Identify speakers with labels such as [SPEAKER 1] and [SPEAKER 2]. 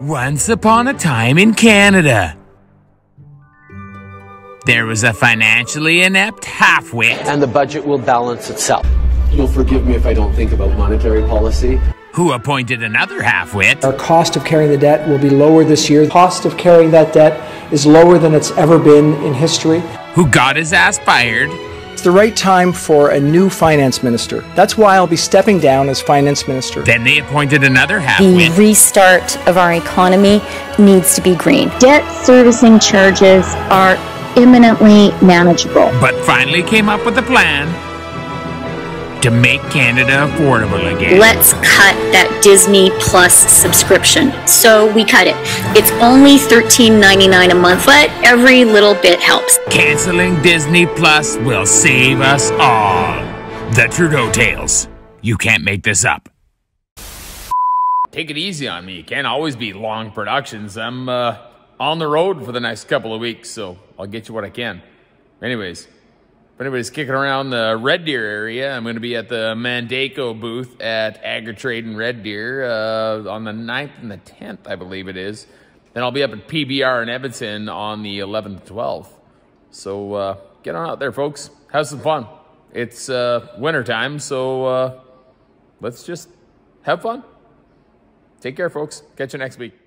[SPEAKER 1] Once upon a time in Canada, there was a financially inept halfwit
[SPEAKER 2] and the budget will balance itself.
[SPEAKER 3] You'll forgive me if I don't think about monetary policy.
[SPEAKER 1] who appointed another halfwit
[SPEAKER 4] Our cost of carrying the debt will be lower this year. The cost of carrying that debt is lower than it's ever been in history.
[SPEAKER 1] who got his ass fired
[SPEAKER 4] It's the right time for a new finance minister. That's why I'll be stepping down as finance minister.
[SPEAKER 1] Then they appointed another
[SPEAKER 5] half
[SPEAKER 1] The
[SPEAKER 5] restart of our economy needs to be green.
[SPEAKER 6] Debt servicing charges are imminently manageable.
[SPEAKER 1] but finally came up with a plan to make Canada affordable again.
[SPEAKER 5] Let's cut that Disney Plus subscription. So we cut it. It's only $13.99 a month, but every little bit helps.
[SPEAKER 1] Canceling Disney Plus will save us all. The Trudeau Tales. You can't make this up.
[SPEAKER 7] take it easy on me. It can't always be long productions. I'm uh, on the road for the next couple of weeks, so I'll get you what I can. Anyways, if anybody's kicking around the Red Deer area, I'm going to be at the Mandako booth at AgriTrade in Red Deer uh, on the 9th and the 10th, I believe it is. Then I'll be up at PBR in Edmonton on the 11th and 12th. So uh, get on out there, folks. Have some fun. It's uh, wintertime, so uh, let's just have fun. Take care, folks. Catch you next week.